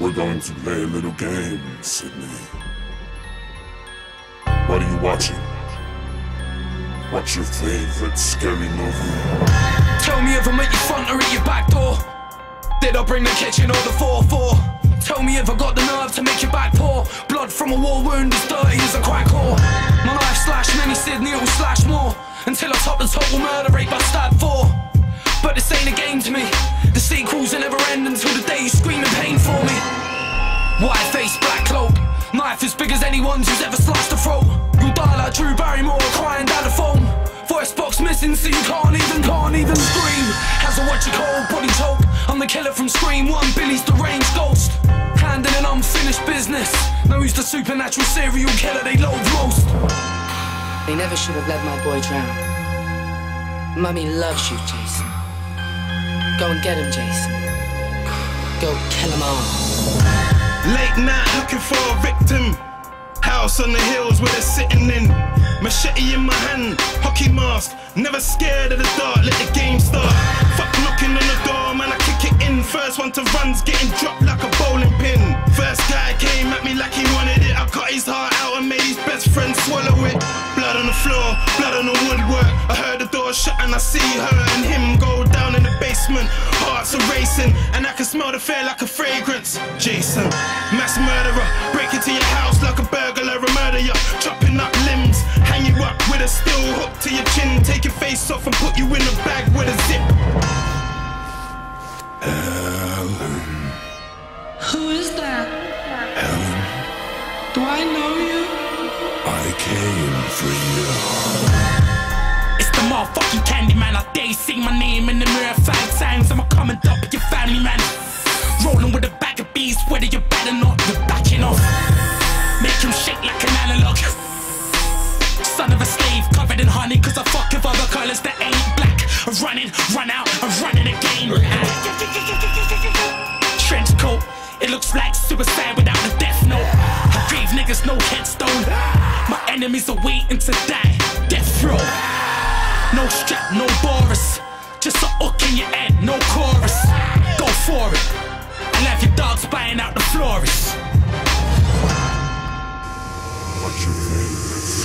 We're going to play a little game, Sidney. What are you watching? What's your favorite scary movie? Tell me if I'm at your front or at your back door. Did I bring the kitchen or the 4-4? Tell me if I got the nerve to make your back pour. Blood from a war wound as dirty as a crack whore. My life slash many Sidney it will slash more. Until I top the total murder rate by stab 4. White face, black cloak. Knife as big as anyone's who's ever sliced a throat. You'll die like Drew Barrymore crying down the phone. Voice box missing so you can't even, can't even scream. Has a what you call body choke. I'm the killer from Scream 1, Billy's deranged ghost. Handling an unfinished business. Know who's the supernatural serial killer they loathe most. They never should have let my boy drown. Mummy loves you, Jason. Go and get him, Jason. Go kill him all. Late night looking for a victim. House on the hills where they're sitting in. Machete in my hand, hockey mask. Never scared of the dark, let the game start. Fuck knocking on the door, man, I kick it in. First one to run's getting dropped like a bowling pin. First guy came at me like he wanted it. I cut his heart out and made his best friend swallow it. Blood on the floor, blood on the woodwork. I heard the door shut and I see her and him go down in the basement. Hearts are racing and I can smell the fear like a fragrance. Jason, mass murderer, break into your house like a burglar, a murderer. you, chopping up limbs, hang you up with a steel hook to your chin, take your face off and put you in a bag with a zip. Ellen. Who is that? Ellen. Do I know you? I came for you. It's the motherfucking Candyman. I dare you see my name in the mirror whether you're not, you're backing off. Make him shake like an analog. Son of a slave, covered in honey, cause I fuck with other colors that ain't black. I'm running, run out, I'm running again. Trench coat, it looks like suicide without a death note. I gave niggas no headstone. My enemies are waiting to die.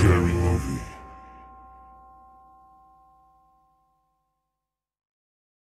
scary movie.